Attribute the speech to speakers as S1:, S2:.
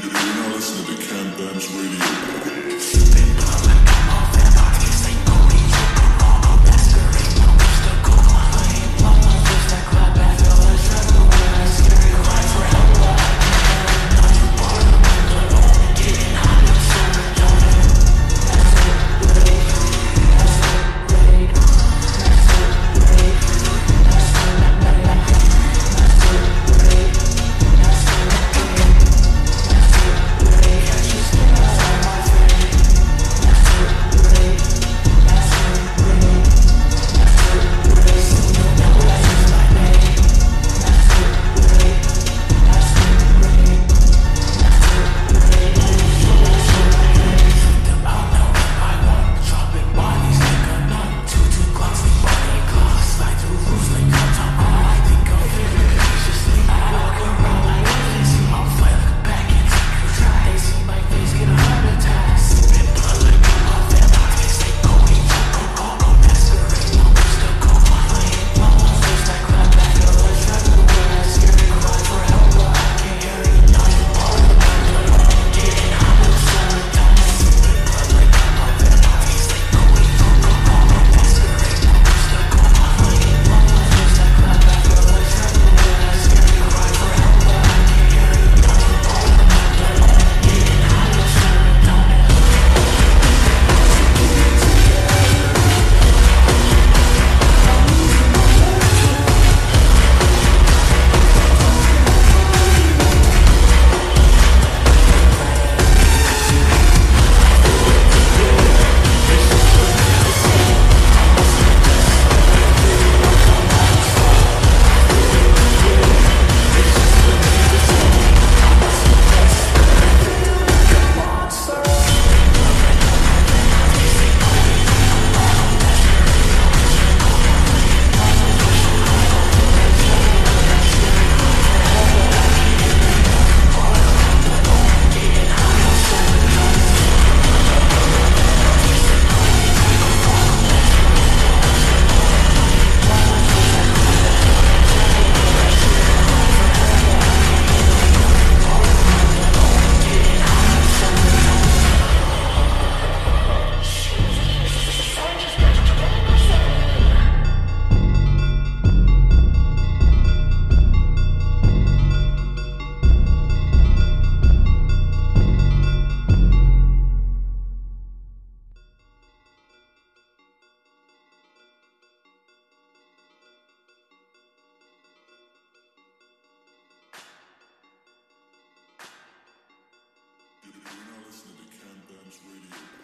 S1: You're now listening to Cam Bams Radio. Dance Radio.